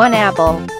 1 apple